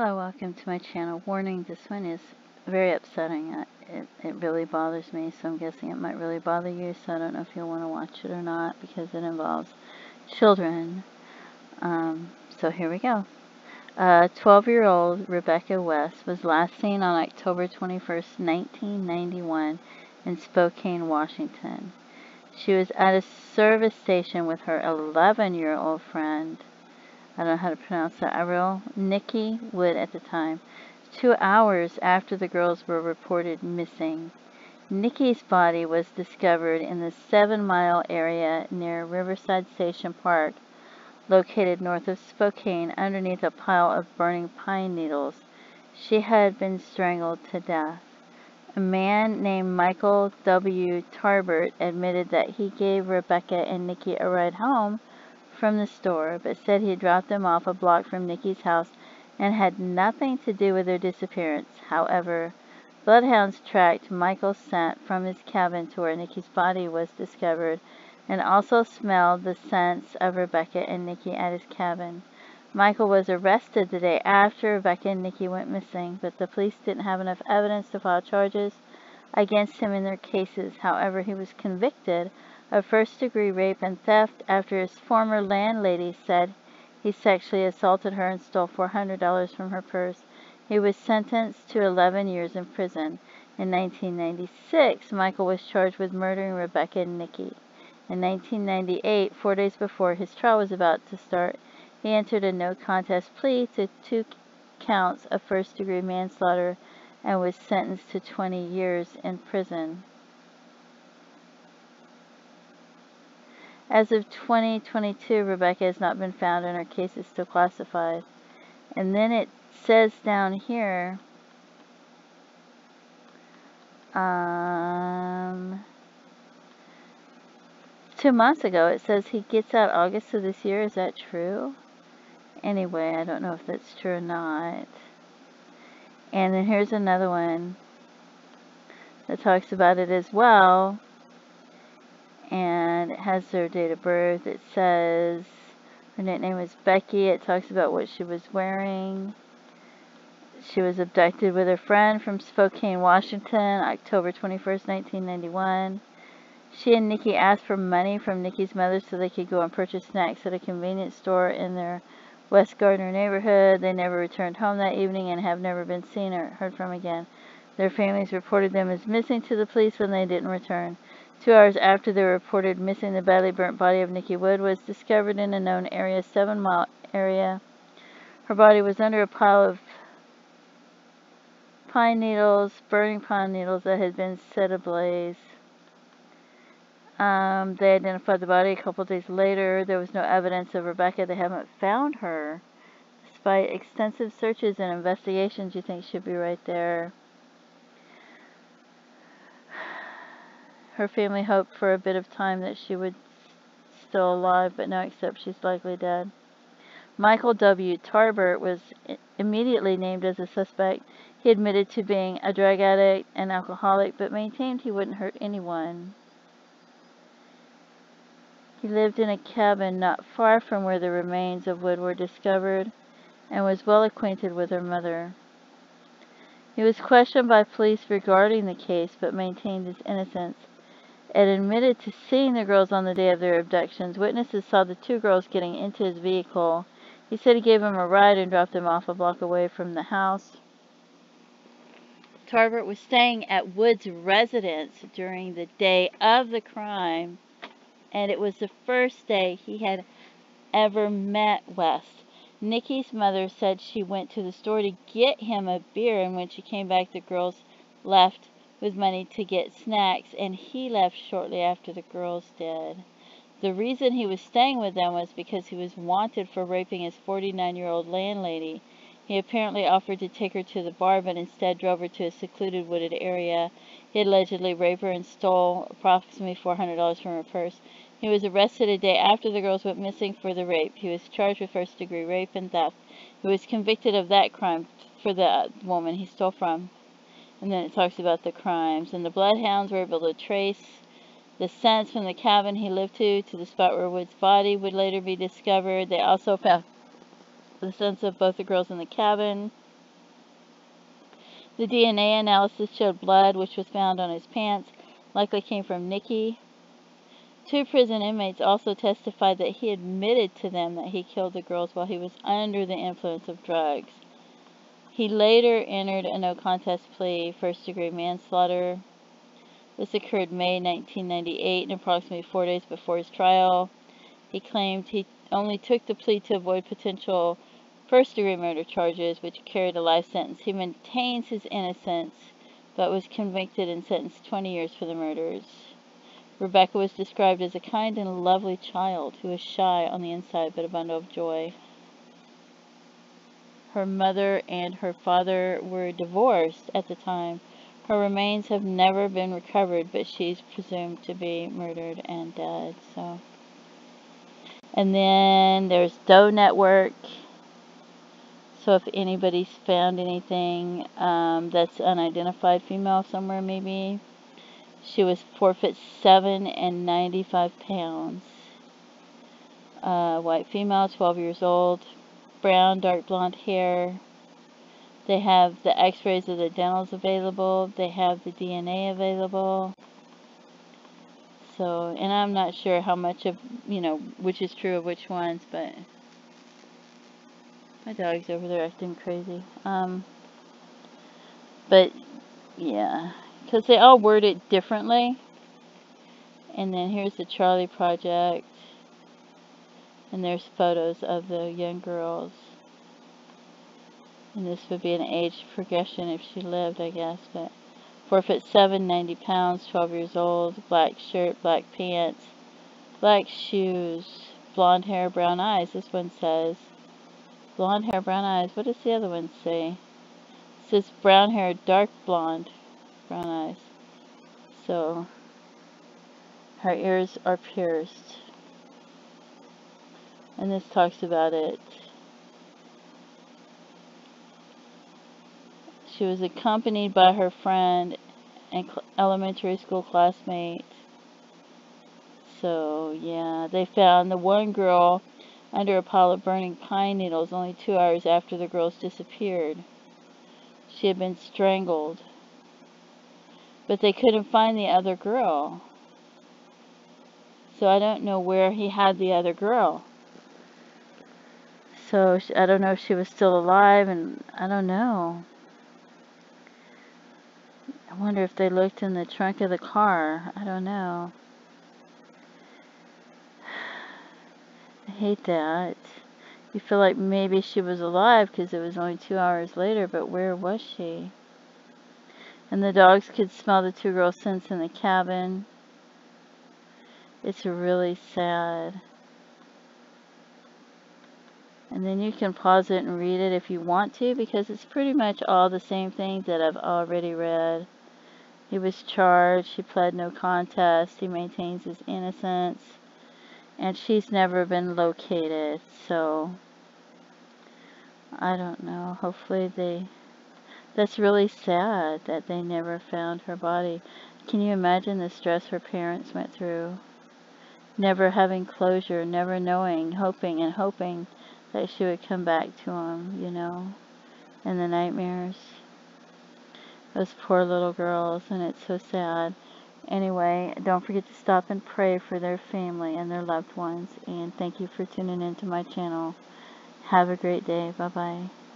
Hello, welcome to my channel. Warning, this one is very upsetting. It, it really bothers me, so I'm guessing it might really bother you, so I don't know if you'll want to watch it or not because it involves children. Um, so here we go. 12-year-old uh, Rebecca West was last seen on October 21st, 1991 in Spokane, Washington. She was at a service station with her 11-year-old friend I don't know how to pronounce that, Iryll Nikki Wood at the time, two hours after the girls were reported missing. Nikki's body was discovered in the Seven Mile area near Riverside State Park, located north of Spokane, underneath a pile of burning pine needles. She had been strangled to death. A man named Michael W. Tarbert admitted that he gave Rebecca and Nikki a ride home from the store, but said he had dropped them off a block from Nikki's house and had nothing to do with their disappearance. However, bloodhounds tracked Michael's scent from his cabin to where Nikki's body was discovered and also smelled the scents of Rebecca and Nikki at his cabin. Michael was arrested the day after Rebecca and Nikki went missing, but the police didn't have enough evidence to file charges against him in their cases. However, he was convicted of first-degree rape and theft after his former landlady said he sexually assaulted her and stole $400 from her purse. He was sentenced to 11 years in prison. In 1996, Michael was charged with murdering Rebecca and Nikki. In 1998, four days before his trial was about to start, he entered a no contest plea to two counts of first degree manslaughter and was sentenced to 20 years in prison. As of 2022, Rebecca has not been found and her case is still classified. And then it says down here, um, two months ago, it says he gets out August of this year. Is that true? Anyway, I don't know if that's true or not. And then here's another one that talks about it as well and it has their date of birth. It says her nickname was Becky. It talks about what she was wearing. She was abducted with her friend from Spokane, Washington, October 21st, 1991. She and Nikki asked for money from Nikki's mother so they could go and purchase snacks at a convenience store in their West Gardner neighborhood. They never returned home that evening and have never been seen or heard from again. Their families reported them as missing to the police when they didn't return. Two hours after they were reported missing, the badly burnt body of Nikki Wood was discovered in a known area, seven mile area. Her body was under a pile of pine needles, burning pine needles that had been set ablaze. Um, they identified the body a couple days later. There was no evidence of Rebecca. They haven't found her. Despite extensive searches and investigations, you think she'd be right there. Her family hoped for a bit of time that she would still alive, but now accept she's likely dead. Michael W. Tarbert was immediately named as a suspect. He admitted to being a drug addict and alcoholic, but maintained he wouldn't hurt anyone. He lived in a cabin not far from where the remains of Wood were discovered and was well acquainted with her mother. He was questioned by police regarding the case, but maintained his innocence and admitted to seeing the girls on the day of their abductions. Witnesses saw the two girls getting into his vehicle. He said he gave them a ride and dropped them off a block away from the house. Tarbert was staying at Wood's residence during the day of the crime, and it was the first day he had ever met West. Nikki's mother said she went to the store to get him a beer, and when she came back, the girls left with money to get snacks, and he left shortly after the girls did. The reason he was staying with them was because he was wanted for raping his 49-year-old landlady. He apparently offered to take her to the bar, but instead drove her to a secluded wooded area. He allegedly raped her and stole approximately $400 from her purse. He was arrested a day after the girls went missing for the rape. He was charged with first-degree rape and theft. He was convicted of that crime for the woman he stole from. And then it talks about the crimes. And the bloodhounds were able to trace the scents from the cabin he lived to to the spot where Wood's body would later be discovered. They also found the scents of both the girls in the cabin. The DNA analysis showed blood, which was found on his pants, likely came from Nikki. Two prison inmates also testified that he admitted to them that he killed the girls while he was under the influence of drugs. He later entered a no contest plea, first degree manslaughter. This occurred May 1998 and approximately four days before his trial. He claimed he only took the plea to avoid potential first degree murder charges, which carried a life sentence. He maintains his innocence, but was convicted and sentenced 20 years for the murders. Rebecca was described as a kind and lovely child who was shy on the inside but a bundle of joy. Her mother and her father were divorced at the time. Her remains have never been recovered, but she's presumed to be murdered and dead. So, and then there's Doe Network. So if anybody's found anything um, that's unidentified female somewhere, maybe she was four foot seven and 95 pounds. Uh, white female, 12 years old, brown, dark blonde hair. They have the x-rays of the dentals available. They have the DNA available. So, and I'm not sure how much of, you know, which is true of which ones, but my dog's over there acting crazy. Um, but, yeah, because they all word it differently. And then here's the Charley Project. And there's photos of the young girls. And this would be an age progression if she lived, I guess. But 4 foot 7, 90 pounds, 12 years old, black shirt, black pants, black shoes, blonde hair, brown eyes. This one says blonde hair, brown eyes. What does the other one say? It says brown hair, dark blonde, brown eyes. So her ears are pierced. And this talks about it. She was accompanied by her friend and elementary school classmate. So, yeah, they found the one girl under a pile of burning pine needles only two hours after the girls disappeared. She had been strangled. But they couldn't find the other girl. So I don't know where he had the other girl. So I don't know if she was still alive, and I don't know. I wonder if they looked in the trunk of the car. I don't know. I hate that. You feel like maybe she was alive because it was only two hours later, but where was she? And the dogs could smell the two girls' scents in the cabin. It's really sad. And then you can pause it and read it if you want to because it's pretty much all the same things that I've already read. He was charged. He pled no contest. He maintains his innocence. And she's never been located. So, I don't know. Hopefully they... That's really sad that they never found her body. Can you imagine the stress her parents went through? Never having closure, never knowing, hoping and hoping that she would come back to him, you know, in the nightmares those poor little girls, and it's so sad. Anyway, don't forget to stop and pray for their family and their loved ones. And thank you for tuning into my channel. Have a great day. Bye bye.